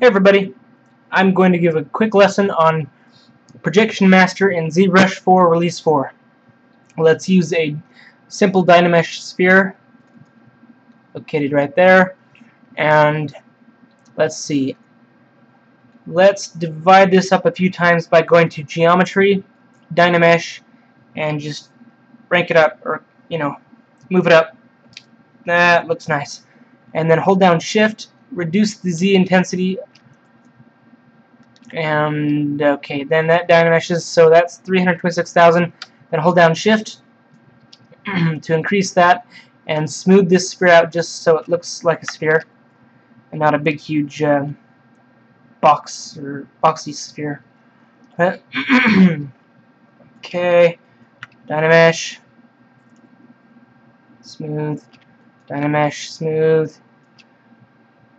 Hey everybody, I'm going to give a quick lesson on Projection Master in ZBrush 4 Release 4. Let's use a simple Dynamesh sphere located right there and let's see. Let's divide this up a few times by going to Geometry, Dynamesh and just rank it up or you know move it up. That looks nice. And then hold down shift reduce the Z intensity. And okay then that dynameshes. So that's 326,000 then hold down shift to increase that and smooth this sphere out just so it looks like a sphere and not a big huge uh, box or boxy sphere. Okay Dynamesh. Smooth. Dynamesh smooth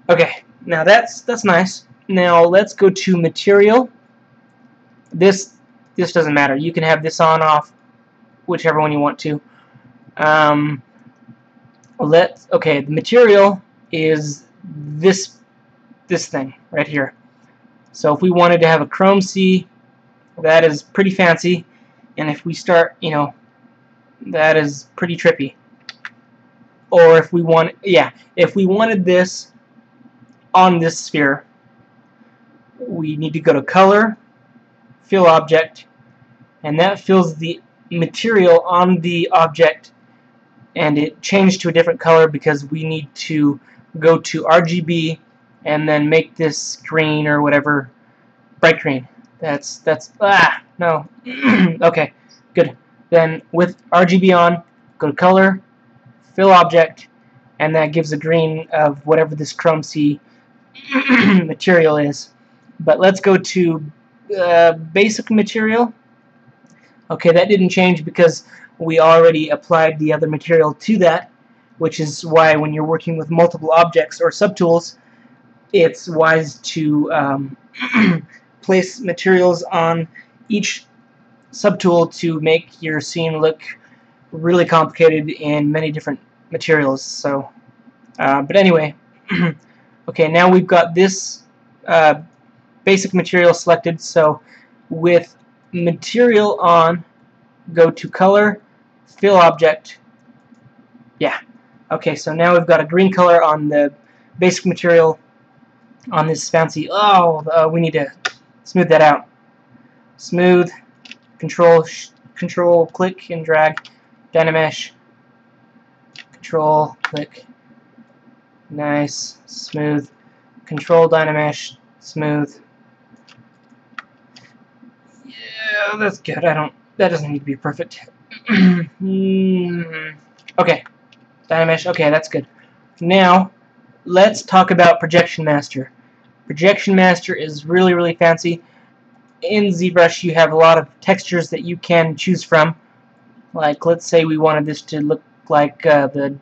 Okay, now that's that's nice. Now let's go to material. This this doesn't matter. You can have this on off, whichever one you want to. Um, let okay. The material is this this thing right here. So if we wanted to have a Chrome C, that is pretty fancy. And if we start, you know, that is pretty trippy. Or if we want, yeah, if we wanted this on this sphere, we need to go to Color, Fill Object, and that fills the material on the object and it changed to a different color because we need to go to RGB and then make this green or whatever bright green. That's that's ah no. okay, good. Then with RGB on, go to color, fill object, and that gives a green of whatever this Chrome C material is. But let's go to uh, basic material. Okay, that didn't change because we already applied the other material to that, which is why when you're working with multiple objects or subtools, it's wise to um, place materials on each subtool to make your scene look really complicated in many different materials. So, uh, but anyway, Okay, now we've got this uh, basic material selected. So with material on, go to color, fill object. Yeah. Okay, so now we've got a green color on the basic material on this fancy. Oh, uh, we need to smooth that out. Smooth, control, control, click and drag, Dynamesh, control, click, Nice, smooth. Control Dynamesh, smooth. Yeah, that's good. I don't. That doesn't need to be perfect. Hmm, okay, Dynamesh. Okay, that's good. Now, let's talk about Projection Master. Projection Master is really, really fancy. In ZBrush, you have a lot of textures that you can choose from. Like, let's say we wanted this to look like uh, the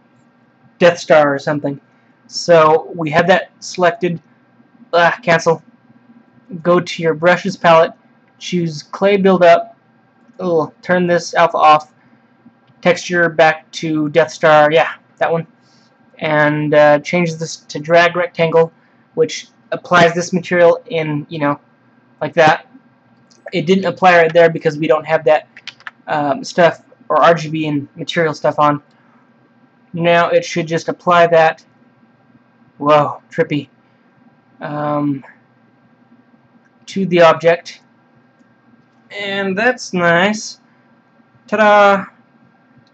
Death Star or something. So we have that selected. Ah, cancel. Go to your brushes palette. Choose clay buildup. Oh, turn this alpha off. Texture back to Death Star. Yeah, that one. And uh, change this to drag rectangle, which applies this material in, you know, like that. It didn't apply right there because we don't have that um, stuff or RGB and material stuff on. Now it should just apply that Whoa, trippy. Um, to the object. And that's nice. Ta-da!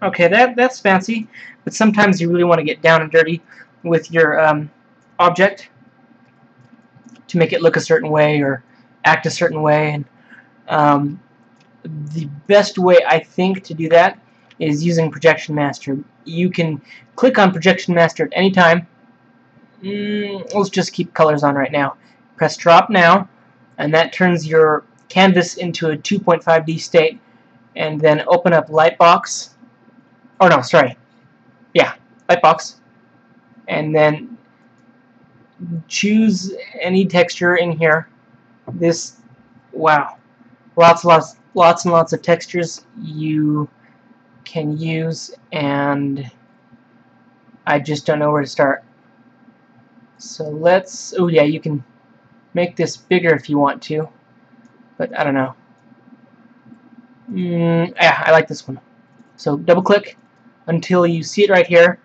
Okay, that that's fancy, but sometimes you really want to get down and dirty with your um, object to make it look a certain way or act a certain way. And um, the best way I think to do that is using Projection Master. You can click on Projection Master at any time Mm, let's just keep colors on right now. Press drop now, and that turns your canvas into a 2.5D state. And then open up Lightbox. Oh no, sorry. Yeah, Lightbox. And then choose any texture in here. This, wow, lots, lots, lots and lots of textures you can use, and I just don't know where to start. So let's, oh yeah, you can make this bigger if you want to, but I don't know. Mm, yeah, I like this one. So double click until you see it right here,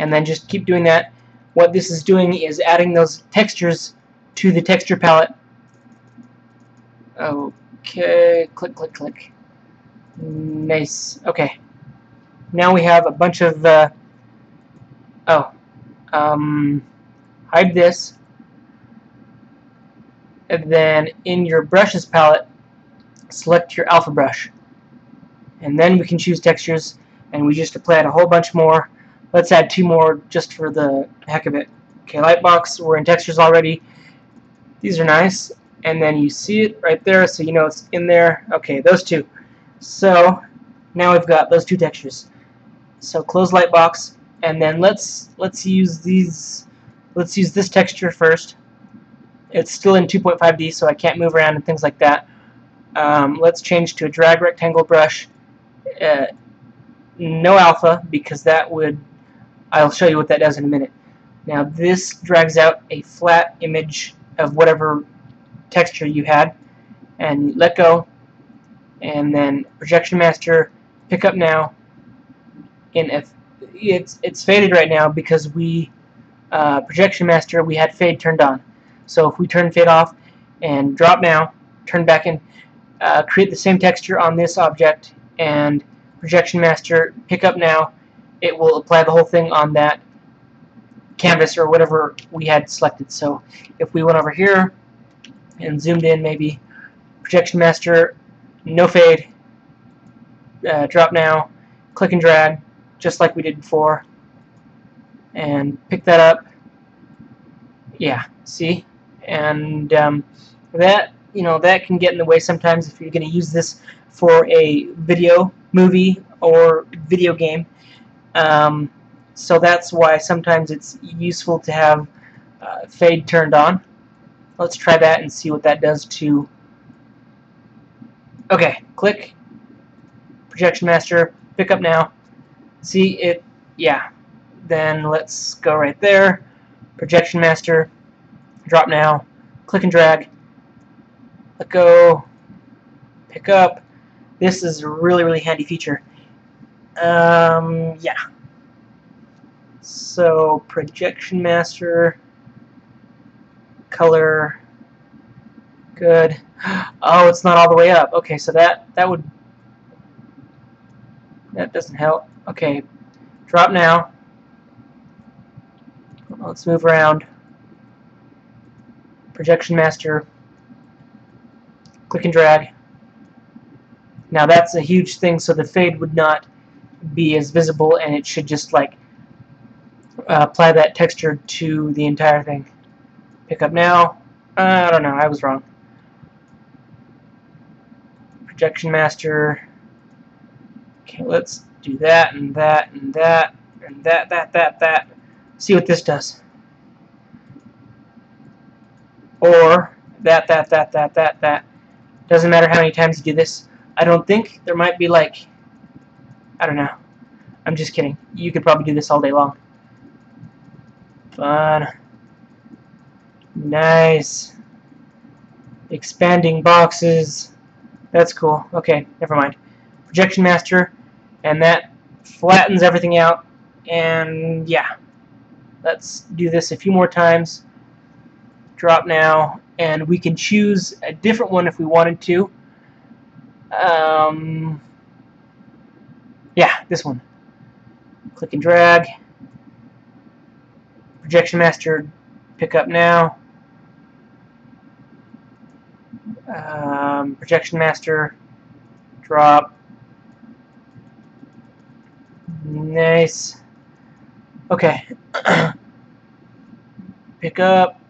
and then just keep doing that. What this is doing is adding those textures to the texture palette. Okay, click, click, click. Nice. Okay. Now we have a bunch of, uh, oh, um, hide this, and then in your brushes palette, select your alpha brush. And then we can choose textures, and we just apply a whole bunch more. Let's add two more just for the heck of it. Okay, Lightbox, we're in textures already. These are nice. And then you see it right there, so you know it's in there. Okay, those two. So now we've got those two textures. So close Lightbox, and then let's let's use these. Let's use this texture first. It's still in 2.5D, so I can't move around and things like that. Um, let's change to a drag rectangle brush. Uh, no alpha, because that would... I'll show you what that does in a minute. Now this drags out a flat image of whatever texture you had. And let go. And then Projection Master, pick up now. In a, it's, it's faded right now because we... Uh, Projection Master, we had fade turned on. So if we turn fade off and drop now, turn back in, uh, create the same texture on this object and projection master pick up now, it will apply the whole thing on that canvas or whatever we had selected. So if we went over here and zoomed in maybe, projection master, no fade, uh, drop now, click and drag, just like we did before, and pick that up. Yeah, see? and um, that you know that can get in the way sometimes if you're going to use this for a video movie or video game. Um, so that's why sometimes it's useful to have uh, fade turned on. Let's try that and see what that does to okay click. Projection master pick up now. See it yeah then let's go right there projection master drop now, click and drag, let go, pick up. This is a really, really handy feature. Um, yeah. So, projection master, color, good. Oh, it's not all the way up. Okay, so that, that would, that doesn't help. Okay, drop now. Let's move around projection master, click and drag. Now that's a huge thing, so the fade would not be as visible, and it should just like uh, apply that texture to the entire thing. Pick up now. Uh, I don't know, I was wrong. Projection master. Okay, let's do that and that and that and that, that, that, that. See what this does or that, that, that, that, that, that. Doesn't matter how many times you do this. I don't think there might be like, I don't know. I'm just kidding. You could probably do this all day long. Fun. Nice. Expanding boxes. That's cool. Okay, never mind. Projection Master, and that flattens everything out. And yeah, let's do this a few more times drop now, and we can choose a different one if we wanted to. Um, yeah, this one. Click and drag. Projection Master, pick up now. Um, Projection Master, drop. Nice. Okay. pick up.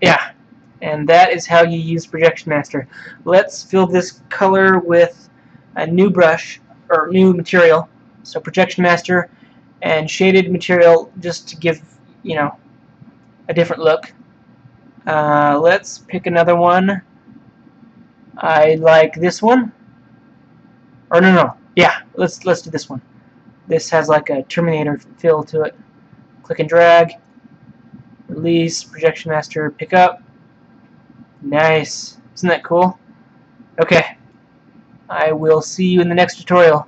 Yeah, and that is how you use Projection Master. Let's fill this color with a new brush, or new material. So Projection Master and shaded material just to give, you know, a different look. Uh, let's pick another one. I like this one. Or no, no, yeah, let's let's do this one. This has like a Terminator feel to it. Click and drag release, projection master, pick up, Nice. Isn't that cool? Okay. I will see you in the next tutorial.